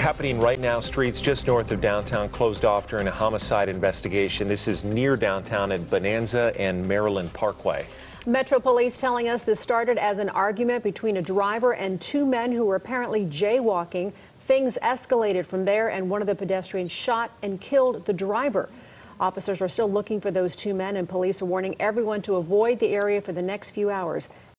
Happening right now, streets just north of downtown closed off during a homicide investigation. This is near downtown at Bonanza and Maryland Parkway. Metro Police telling us this started as an argument between a driver and two men who were apparently jaywalking. Things escalated from there, and one of the pedestrians shot and killed the driver. Officers are still looking for those two men, and police are warning everyone to avoid the area for the next few hours.